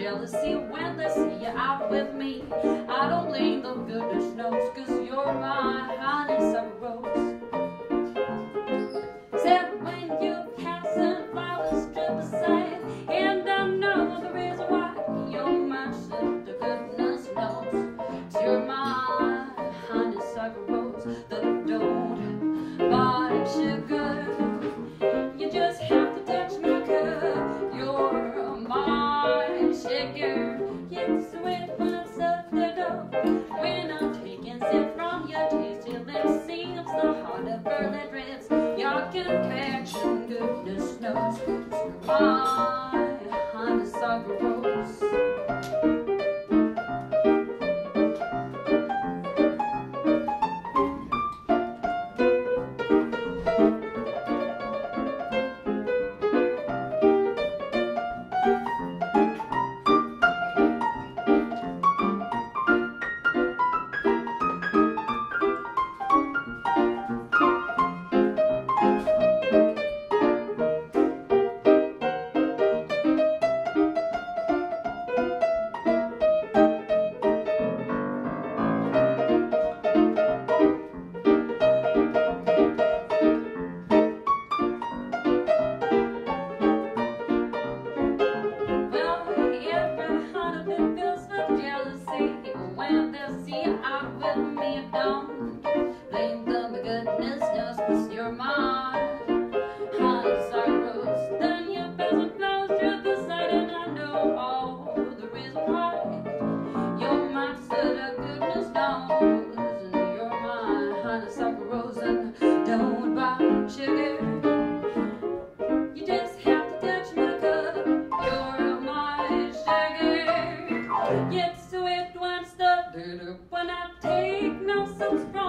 jealousy when they see you out with me. I don't blame them, goodness knows, cause you're my honeysuckle rose. Said when you pass and flowers strip aside, and I know the reason why you're my sister, goodness knows. Cause you're my honeysuckle rose that don't buy sugar. Early drips. Your confection, goodness knows, you're my Don't blame them, but goodness knows 'cause you're mine. Honeysuckle rose, then your peasant flows to the side, and I know all the reason why. You're my sister, goodness knows, you're my honeysuckle rose, and don't buy sugar. You just have to touch my cup. You're my sugar. It's sweet when stuff when I take no so